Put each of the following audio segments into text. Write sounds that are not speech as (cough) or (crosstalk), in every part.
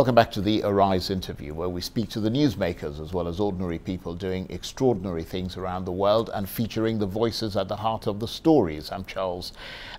Welcome back to the Arise interview, where we speak to the newsmakers as well as ordinary people doing extraordinary things around the world and featuring the voices at the heart of the stories. I'm Charles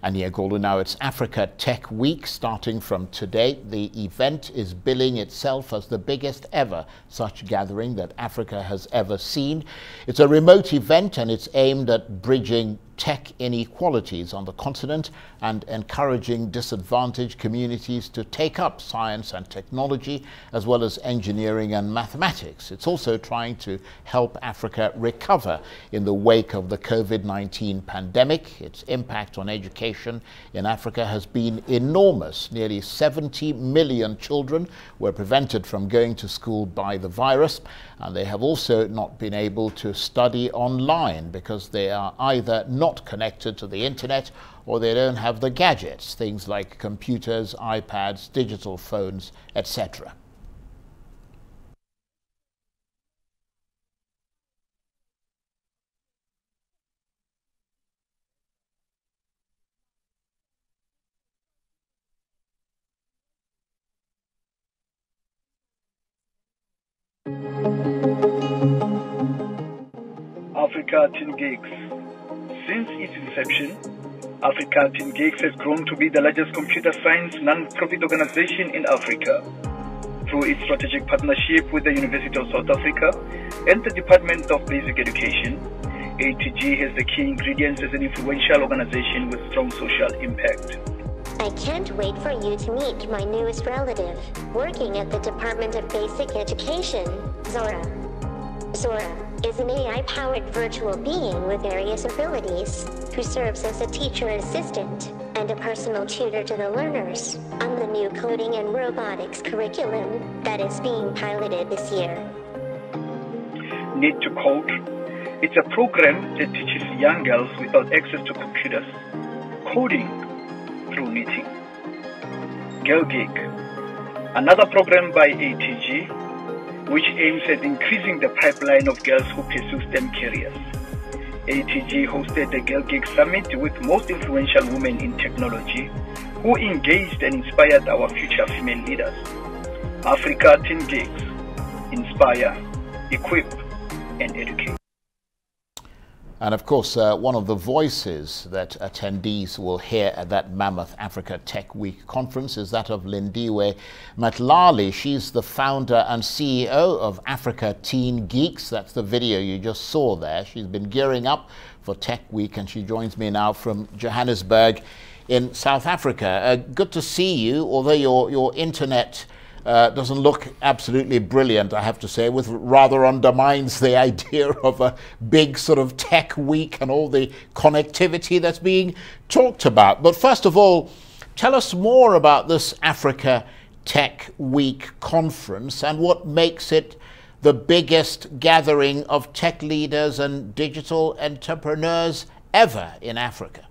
Aniagolu. Now it's Africa Tech Week starting from today. The event is billing itself as the biggest ever such gathering that Africa has ever seen. It's a remote event and it's aimed at bridging tech inequalities on the continent and encouraging disadvantaged communities to take up science and technology as well as engineering and mathematics. It's also trying to help Africa recover in the wake of the COVID-19 pandemic. Its impact on education in Africa has been enormous. Nearly 70 million children were prevented from going to school by the virus and they have also not been able to study online because they are either not not connected to the internet or they don't have the gadgets, things like computers, iPads, digital phones, etc. Africa Teen Geeks since its inception, Africa Teen Geeks has grown to be the largest computer science non-profit organization in Africa. Through its strategic partnership with the University of South Africa and the Department of Basic Education, ATG has the key ingredients as an influential organization with strong social impact. I can't wait for you to meet my newest relative, working at the Department of Basic Education, Zora. Zora is an AI-powered virtual being with various abilities, who serves as a teacher assistant and a personal tutor to the learners on the new coding and robotics curriculum that is being piloted this year. Need to Code. It's a program that teaches young girls without access to computers coding through knitting. Girl Geek. Another program by ATG which aims at increasing the pipeline of girls who pursue STEM careers. ATG hosted the Girl Geek Summit with most influential women in technology who engaged and inspired our future female leaders. Africa Teen Geeks inspire, equip, and educate. And of course, uh, one of the voices that attendees will hear at that Mammoth Africa Tech Week conference is that of Lindiwe Matlali. She's the founder and CEO of Africa Teen Geeks. That's the video you just saw there. She's been gearing up for Tech Week and she joins me now from Johannesburg in South Africa. Uh, good to see you, although your, your internet uh, doesn't look absolutely brilliant, I have to say, with rather undermines the (laughs) idea of a big sort of tech week and all the connectivity that's being talked about. But first of all, tell us more about this Africa Tech Week conference and what makes it the biggest gathering of tech leaders and digital entrepreneurs ever in Africa.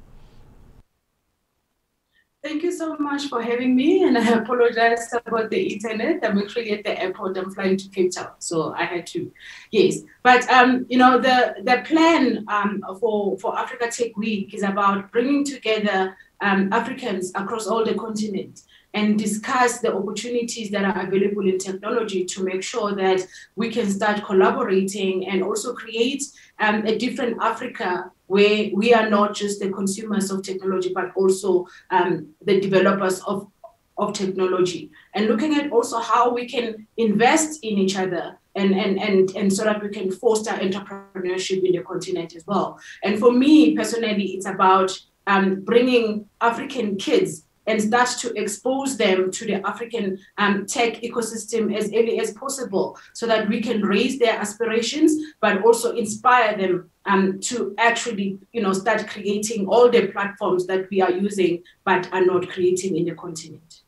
Thank you so much for having me, and I (laughs) apologize about the internet. I'm actually at the airport. I'm flying to Cape Town, so I had to, yes. But um, you know, the the plan um, for for Africa Tech Week is about bringing together um, Africans across all the continent and discuss the opportunities that are available in technology to make sure that we can start collaborating and also create um, a different Africa where we are not just the consumers of technology, but also um, the developers of, of technology. And looking at also how we can invest in each other and, and, and, and so that we can foster entrepreneurship in the continent as well. And for me personally, it's about um, bringing African kids and start to expose them to the African um, tech ecosystem as early as possible so that we can raise their aspirations, but also inspire them um, to actually, you know, start creating all the platforms that we are using, but are not creating in the continent.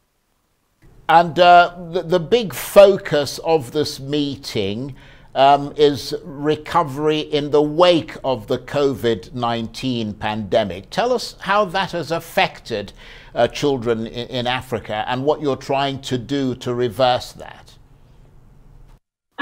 And uh, the, the big focus of this meeting um, is recovery in the wake of the COVID 19 pandemic. Tell us how that has affected uh, children in, in, Africa and what you're trying to do to reverse that.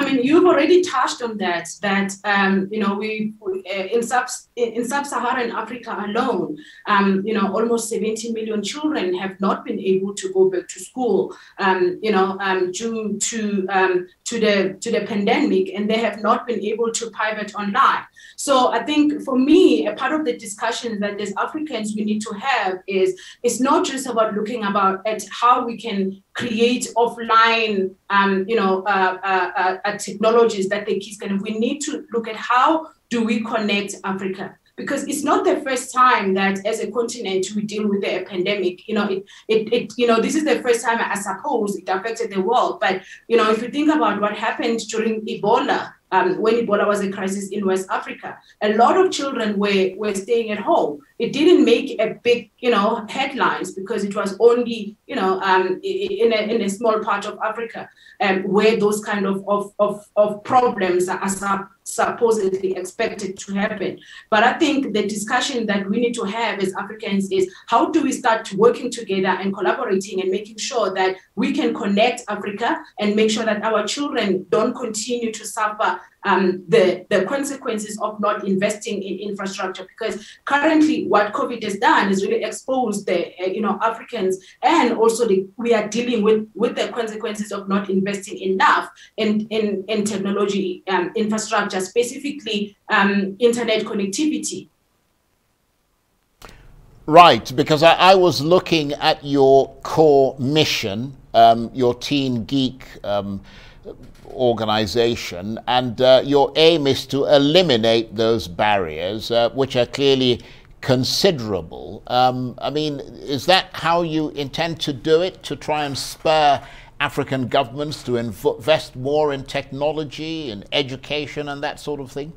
I mean, you've already touched on that. That um, you know, we uh, in sub in sub-Saharan Africa alone, um, you know, almost 70 million children have not been able to go back to school. Um, you know, um, due to um, to the to the pandemic, and they have not been able to pivot online. So I think for me, a part of the discussion that as Africans we need to have is it's not just about looking about at how we can create offline, um, you know, uh, uh, uh, uh, technologies that the kids can. We need to look at how do we connect Africa because it's not the first time that as a continent we deal with a pandemic you know it, it, it you know this is the first time i suppose it affected the world but you know if you think about what happened during ebola um, when Ebola was a crisis in West Africa. A lot of children were, were staying at home. It didn't make a big, you know, headlines because it was only, you know, um, in, a, in a small part of Africa um, where those kind of, of, of, of problems are, are supposedly expected to happen. But I think the discussion that we need to have as Africans is how do we start working together and collaborating and making sure that we can connect Africa and make sure that our children don't continue to suffer um, the, the consequences of not investing in infrastructure because currently what COVID has done is really exposed the uh, you know Africans and also the, we are dealing with with the consequences of not investing enough in in, in technology um, infrastructure specifically um, internet connectivity. Right, because I, I, was looking at your core mission, um, your Teen Geek um, organization, and uh, your aim is to eliminate those barriers, uh, which are clearly considerable. Um, I mean, is that how you intend to do it, to try and spur African governments to invest more in technology and education and that sort of thing?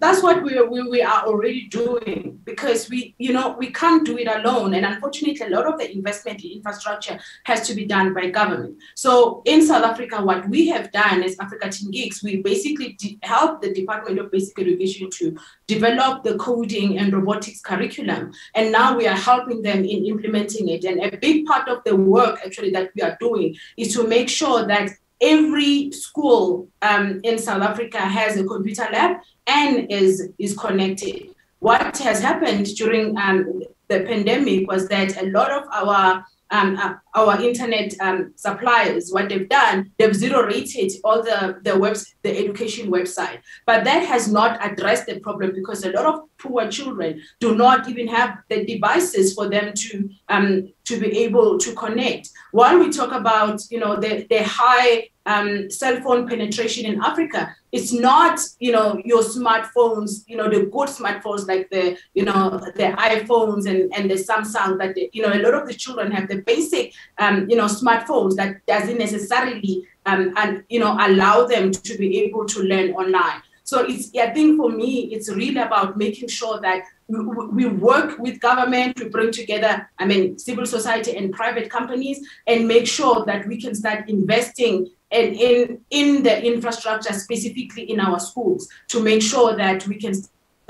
That's what we, we, we are already doing because we you know we can't do it alone. And unfortunately a lot of the investment in infrastructure has to be done by government. So in south africa what we have done as africa teen geeks we basically help the department of basic education to develop the coding and robotics curriculum. And now we are helping them in implementing it. And a big part of the work actually that we are doing is to make sure that every school um, in South Africa has a computer lab and is, is connected. What has happened during um, the pandemic was that a lot of our um, uh, our internet um, suppliers, what they've done, they've zero rated all the, the webs, the education website. But that has not addressed the problem because a lot of poor children do not even have the devices for them to um, to be able to connect. While we talk about you know the, the high um, cell phone penetration in Africa, it's not you know your smartphones, you know the good smartphones like the you know the iPhones and, and the Samsung that you know a lot of the children have the basic um, you know smartphones that doesn't necessarily um, and you know allow them to be able to learn online. So it's I think for me it's really about making sure that we, we work with government to bring together I mean civil society and private companies and make sure that we can start investing and in, in the infrastructure, specifically in our schools, to make sure that we can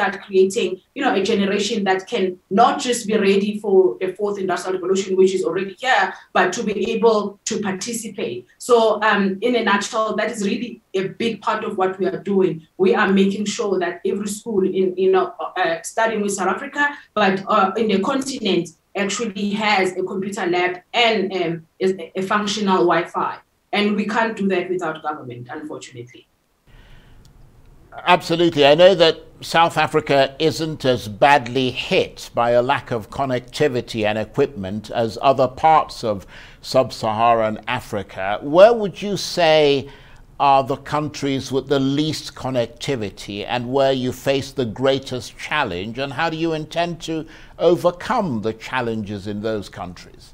start creating, you know, a generation that can not just be ready for the fourth industrial revolution, which is already here, but to be able to participate. So, um, in a nutshell, that is really a big part of what we are doing. We are making sure that every school in, you know, uh, starting with South Africa, but uh, in the continent, actually has a computer lab and um, a functional Wi-Fi. And we can't do that without government, unfortunately. Absolutely. I know that South Africa isn't as badly hit by a lack of connectivity and equipment as other parts of sub Saharan Africa. Where would you say are the countries with the least connectivity and where you face the greatest challenge? And how do you intend to overcome the challenges in those countries?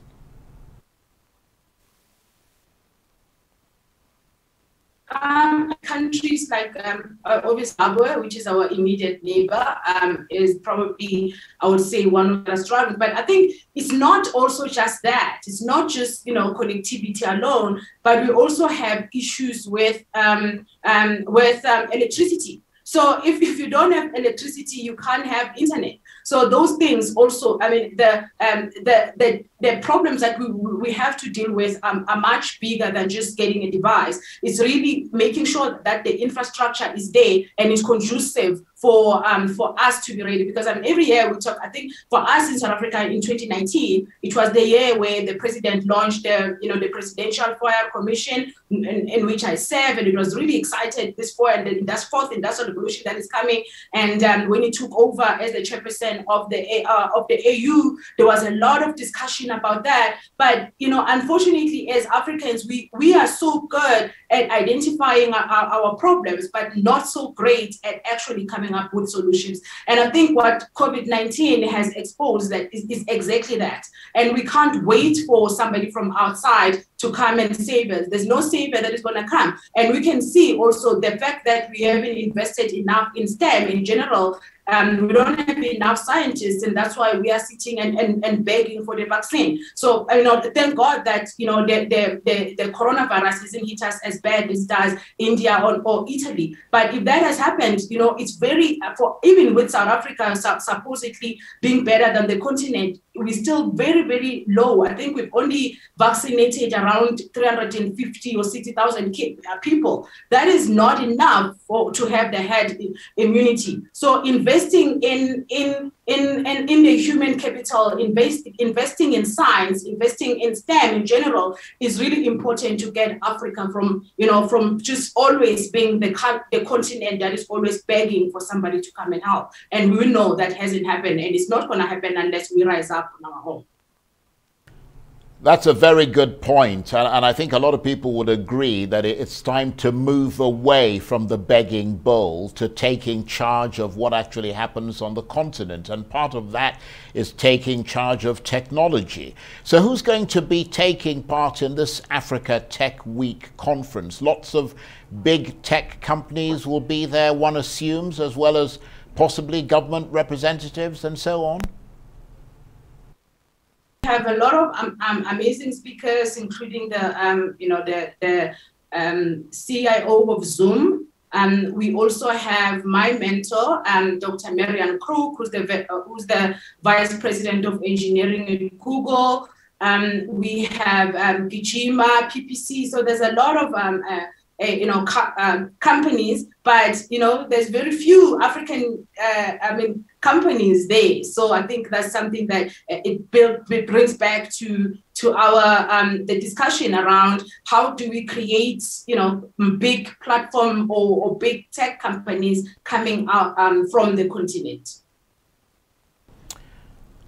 Um, countries like um, obviously Zimbabwe, which is our immediate neighbor, um, is probably, I would say, one of the struggles. But I think it's not also just that. It's not just, you know, connectivity alone, but we also have issues with, um, um, with um, electricity. So if, if you don't have electricity, you can't have internet. So those things also, I mean, the um, the, the the problems that we, we have to deal with um, are much bigger than just getting a device. It's really making sure that the infrastructure is there and is conducive for um, for us to be ready because um, every year we talk. I think for us in South Africa in 2019, it was the year where the president launched the you know the presidential fire commission in, in which I serve, and it was really excited this for and the, that's fourth industrial revolution that is coming. And um, when he took over as the chairperson of the uh, of the AU, there was a lot of discussion about that. But you know, unfortunately, as Africans, we we are so good at identifying our, our problems, but not so great at actually coming up with solutions. And I think what COVID 19 has exposed that is, is, exactly that. And we can't wait for somebody from outside to come and save us. There's no savior that is going to come. And we can see also the fact that we haven't invested enough in STEM in general um, we don't have enough scientists, and that's why we are sitting and, and, and begging for the vaccine. So, you know, thank God that, you know, the, the, the, the coronavirus isn't hit us as bad as does India or, or Italy. But if that has happened, you know, it's very, for even with South Africa supposedly being better than the continent, we're still very, very low. I think we've only vaccinated around 350 or 60,000 uh, people. That is not enough for, to have the herd immunity. So investing in, in, in, in, in the human capital, invest, investing in science, investing in STEM in general is really important to get Africa from, you know, from just always being the, the continent that is always begging for somebody to come and help. And we know that hasn't happened and it's not going to happen unless we rise up own. That's a very good point, and, and, I think a lot of people would agree that it's time to move away from the begging bowl to taking charge of what actually happens on the continent, and part of that is taking charge of technology. So, who's going to be taking part in this Africa Tech Week conference? Lots of big tech companies will be there, one assumes, as well as possibly government representatives and so on have a lot of um, um, amazing speakers, including the um, you know the the um, CIO of Zoom. Um, we also have my mentor, um, Dr. Marian Croak, who's the uh, who's the vice president of engineering at Google. we have um, Gijima, PPC. So there's a lot of uh, uh, you know co- um, companies, but you know there's very few African uh, I mean companies there. So I think that's something that uh, it, build, it brings back to to our um, the discussion around how do we create you know big platform or, or big tech companies coming out um, from the continent.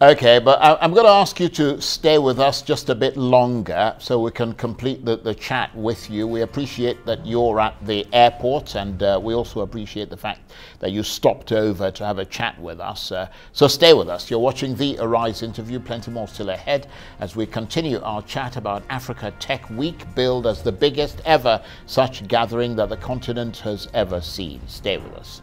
Okay, but I, am going to ask you to stay with us just a bit longer so we can complete the, the chat with you. We appreciate that you're at the airport and uh, we also appreciate the fact that you stopped over to have a chat with us. Uh, so stay with us. You're watching the Arise interview. Plenty more still ahead as we continue our chat about Africa Tech Week, billed as the biggest ever such gathering that the continent has ever seen. Stay with us.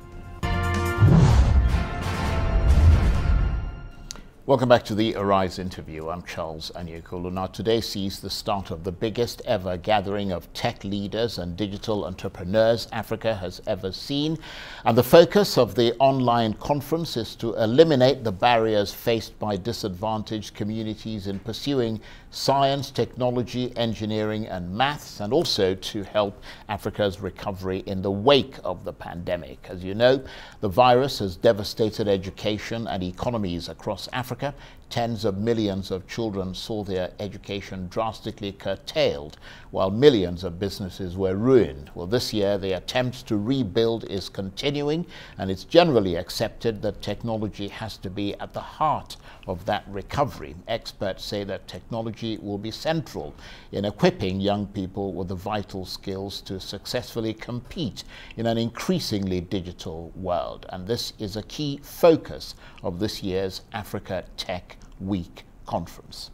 Welcome back to the Arise interview. I'm Charles Aniagolu. Now, today sees the start of the biggest ever gathering of tech leaders and digital entrepreneurs Africa has ever seen. And the focus of the online conference is to eliminate the barriers faced by disadvantaged communities in pursuing science, technology, engineering, and maths, and also to help Africa's recovery in the wake of the pandemic. As you know, the virus has devastated education and economies across Africa. Tens of millions of children saw their education drastically curtailed, while millions of businesses were ruined. Well, this year, the attempt to rebuild is continuing, and it's generally accepted that technology has to be at the heart of that recovery. Experts say that technology will be central in equipping young people with the vital skills to successfully compete in an increasingly digital world. And this is a key focus of this year's Africa Tech Week conference.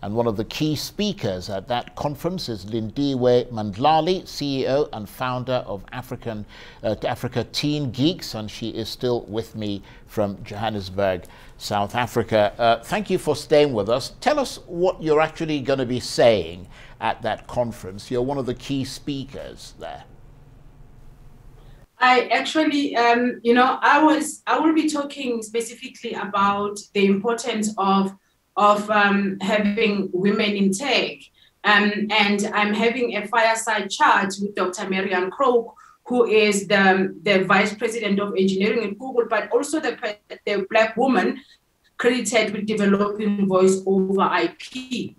And one of the key speakers at that conference is Lindiwe Matlali, CEO and founder of African uh, Africa Teen Geeks, and she is still with me from Johannesburg, South Africa. Uh, thank you for staying with us. Tell us what you're actually going to be saying at that conference. You're one of the key speakers there. I actually, um, you know, I was, I will be talking specifically about the importance of of um, having women in tech. Um, and I'm having a fireside chat with Dr. Marian Croak, who is the, the vice president of engineering at Google, but also the, the black woman credited with developing voice over IP.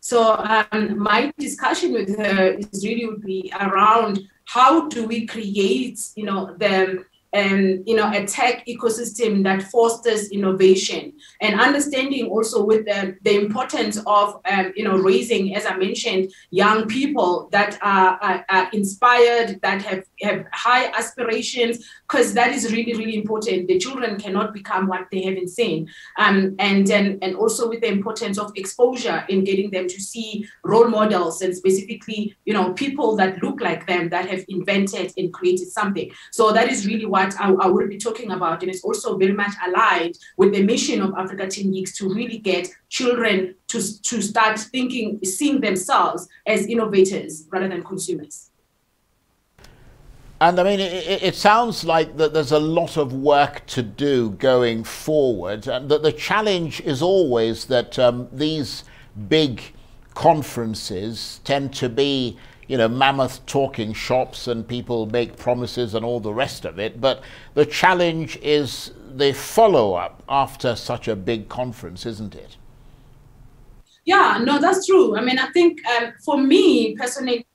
So um, my discussion with her is really would be around how do we create, you know, the um, you know, a tech ecosystem that fosters innovation and understanding also with the, the importance of, um, you know, raising, as I mentioned, young people that are, are, are inspired, that have, have high aspirations, because that is really, really important. The children cannot become what they haven't seen. Um, and, and, and also with the importance of exposure in getting them to see role models and specifically, you know, people that look like them that have invented and created something. So that is really what I, I will be talking about. And it's also very much aligned with the mission of Africa Teen Geeks to really get children to, to start thinking, seeing themselves as innovators rather than consumers. And I mean, it, it, sounds like that there's a lot of work to do going forward, and that the challenge is always that um, these big conferences tend to be, you know, mammoth talking shops, and people make promises and all the rest of it. But the challenge is the follow up after such a big conference, isn't it? Yeah, no, that's true. I mean, I think um, for me personally,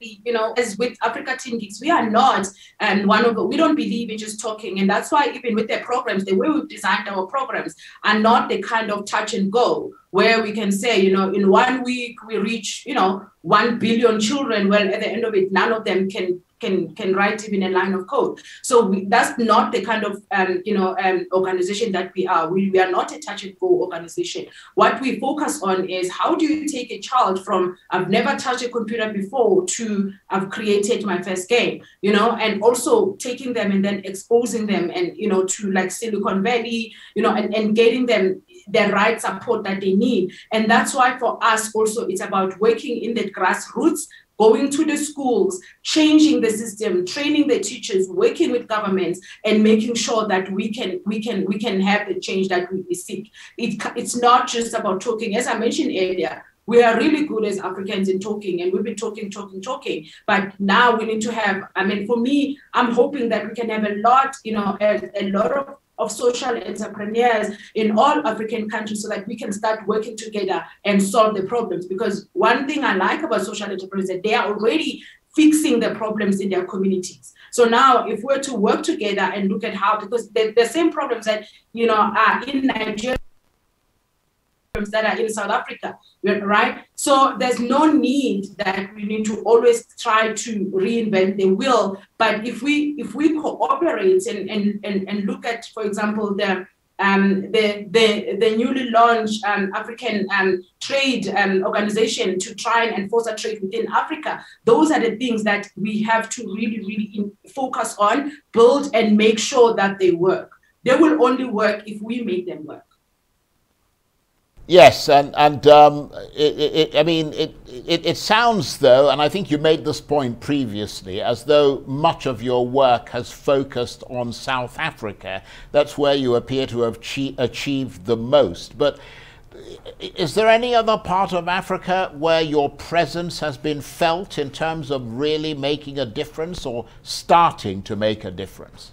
you know, as with Africa Teen Geeks, we are not and one of the, we don't believe in just talking. And that's why even with their programs, the way we've designed our programs are not the kind of touch and go where we can say, you know, in one week we reach, you know, one billion children. Well, at the end of it, none of them can can can write even a line of code. So we, that's not the kind of um, you know um, organization that we are. We, we are not a touch and go organization. What we focus on is how do you take a child from I've never touched a computer before to I've created my first game, you know, and also taking them and then exposing them and you know to like Silicon Valley, you know, and, and getting them the right support that they need. And that's why for us also it's about working in the grassroots going to the schools, changing the system, training the teachers, working with governments, and making sure that we can we can we can have the change that we seek. It, it's not just about talking. As I mentioned earlier, we are really good as Africans in talking, and we've been talking, talking, talking. But now we need to have. I mean, for me, I'm hoping that we can have a lot, you know, a, a lot of of social entrepreneurs in all African countries so that we can start working together and solve the problems. Because one thing I like about social entrepreneurs is that they are already fixing the problems in their communities. So now if we're to work together and look at how, because the, the same problems that, you know, are in Nigeria that are in South Africa, right? So there's no need that we need to always try to reinvent the wheel. But if we if we cooperate and and, and, and look at, for example, the um, the, the, the newly launched um, African um, trade um, organization to try and enforce a trade within Africa. Those are the things that we have to really, really in, focus on, build, and make sure that they work. They will only work if we make them work. Yes, and and um, it, it, I mean, it, it, it sounds though, and I think you made this point previously, as though much of your work has focused on South Africa. That's where you appear to have achieved the most. But is there any other part of Africa where your presence has been felt in terms of really making a difference or starting to make a difference?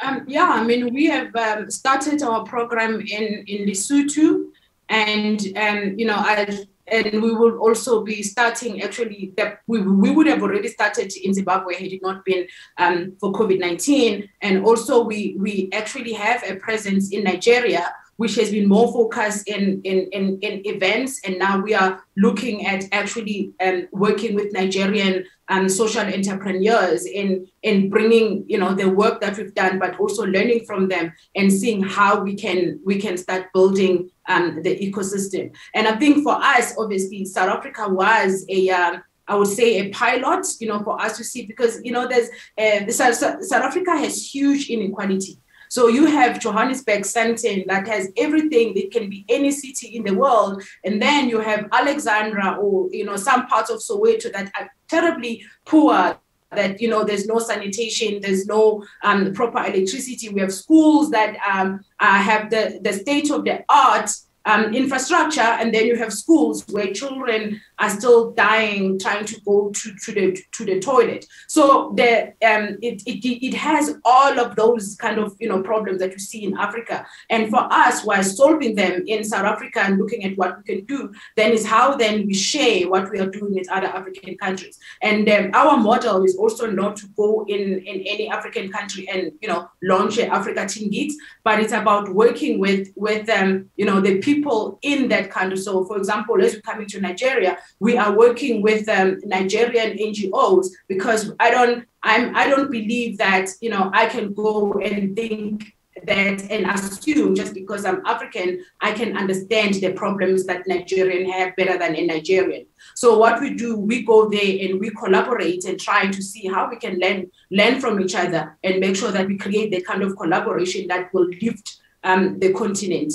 Um, yeah, I mean, we have um, started our program in, in Lesotho, and um, you know, I, and we will also be starting actually that we, we would have already started in Zimbabwe had it not been um, for COVID-19. And also we we actually have a presence in Nigeria which has been more focused in, in, in, in events. And now we are looking at actually um, working with Nigerian um, social entrepreneurs in, in bringing, you know, the work that we've done, but also learning from them and seeing how we can, we can start building um, the ecosystem. And I think for us, obviously, South Africa was a, um, I would say a pilot, you know, for us to see because you know there's uh, South, South Africa has huge inequality. So you have Johannesburg Sandton that has everything. It can be any city in the world. And then you have Alexandra or, you know, some parts of Soweto that are terribly poor that you know there's no sanitation, there's no um, proper electricity. We have schools that um, uh, have the the state of the art um, infrastructure, and then you have schools where children are still dying trying to go to, to the to the toilet. So the um, it, it it has all of those kind of you know problems that you see in Africa. And for us, while solving them in South Africa and looking at what we can do, then is how then we share what we are doing with other African countries. And um, our model is also not to go in in any African country and you know launch an Africa Teen Geeks, but it's about working with with um, you know the people in that country. So for example, as we come into Nigeria, we are working with um, Nigerian NGOs because I don't I'm I don't believe that you know I can go and think that and assume just because I'm African, I can understand the problems that Nigerian have better than a Nigerian. So what we do, we go there and we collaborate and try to see how we can learn learn from each other and make sure that we create the kind of collaboration that will lift um, the continent.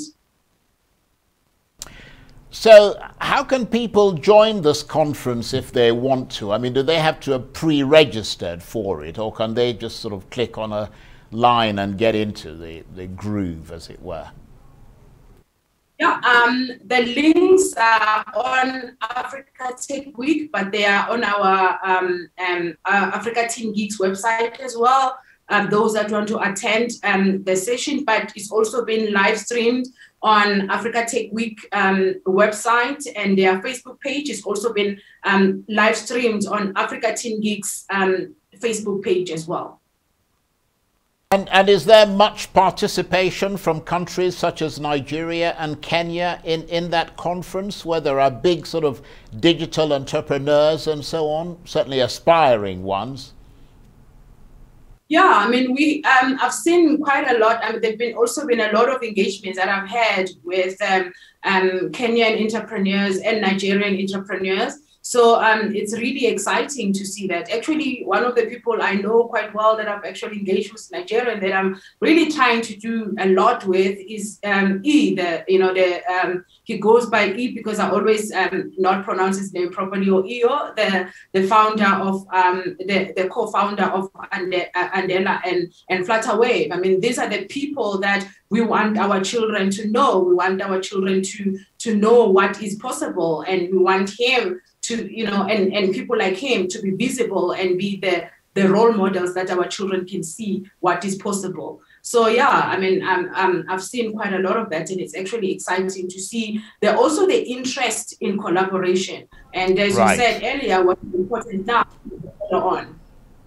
So, how can people join this conference if they want to? I mean, do they have to have pre registered for it, or can they just sort of click on a line and get into the, the groove, as it were? Yeah, um, the links are on Africa Tech Week, but they are on our um, um, uh, Africa Teen Geeks website as well. Um, those that want to attend um, the session, but it's also been live streamed on Africa Tech Week um, website and their Facebook page. has also been um, live streamed on Africa Teen Geeks um, Facebook page as well. And, and, is there much participation from countries such as Nigeria and Kenya in, in that conference where there are big sort of digital entrepreneurs and so on, certainly aspiring ones? Yeah, I mean, we um, I've seen quite a lot. Mean, there've been also been a lot of engagements that I've had with um, um, Kenyan entrepreneurs and Nigerian entrepreneurs. So um, it's really exciting to see that. Actually, one of the people I know quite well that I've actually engaged with Nigeria and that I'm really trying to do a lot with is um, E. The you know the um, he goes by E because I always um, not pronounce his name properly or Eo, the the founder of um, the the co-founder of Ande, uh, Andela and and Flutterwave. I mean, these are the people that we want our children to know. We want our children to to know what is possible, and we want him to you know and and people like him to be visible and be the the role models that our children can see what is possible so yeah i mean um, um, i've seen quite a lot of that and it's actually exciting to see there also the interest in collaboration and as right. you said earlier what's important now on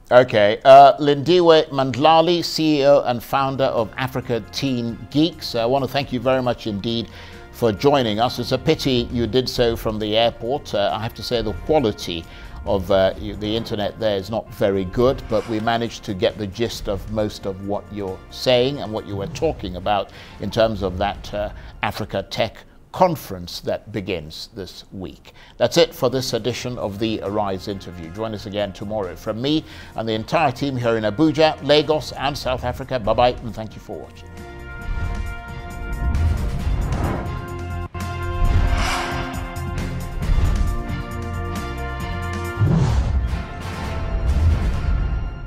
Okay, uh, Lindiwe Matlali, CEO and founder of Africa Teen Geeks. I want to thank you very much indeed for joining us. It's a pity you did so from the airport. Uh, I have to say the quality of uh, the internet there is not very good, but we managed to get the gist of most of what you're saying and what you were talking about in terms of that uh, Africa Tech conference that begins this week. That's it for this edition of the Arise interview. Join us again tomorrow. From me and the entire team here in Abuja, Lagos, and South Africa, bye bye, and thank you for watching.